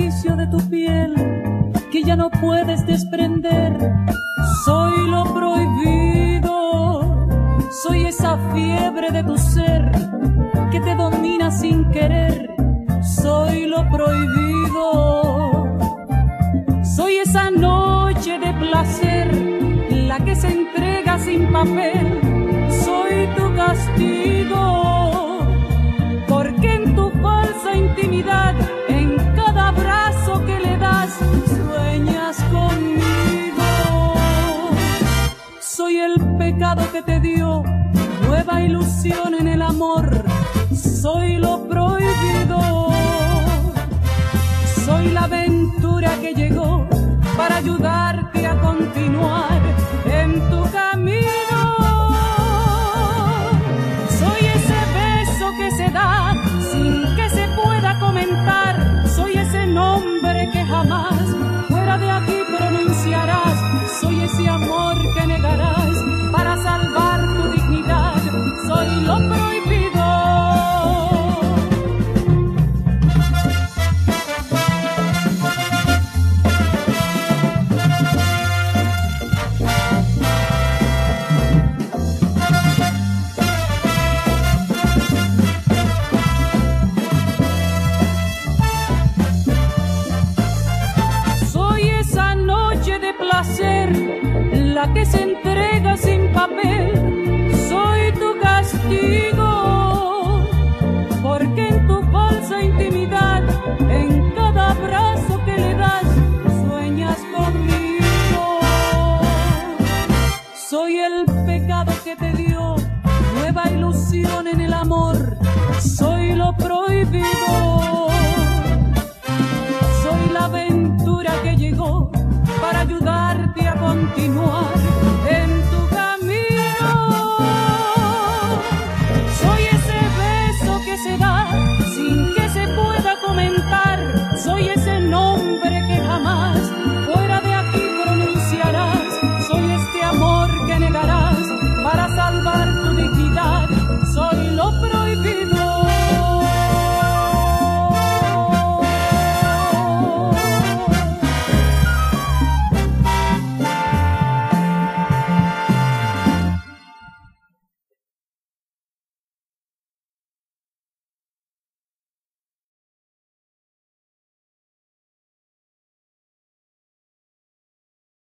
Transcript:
de tu piel que ya no puedes desprender. Soy lo prohibido, soy esa fiebre de tu ser que te domina sin querer. Soy lo prohibido, soy esa noche de placer, la que se entrega sin papel. Soy tu castigo, porque en tu falsa intimidad que te dio nueva ilusión en el amor. Soy lo prohibido. Soy la aventura que llegó para ayudarte a continuar en tu camino. Soy ese beso que se da sin que se pueda comentar. La que se entrega sin soy tu castigo, porque en tu falsa intimidad, en cada abrazo que le das, sueñas conmigo. Soy el pecado que te dio nueva ilusión en el amor, soy lo prohibido. Continuar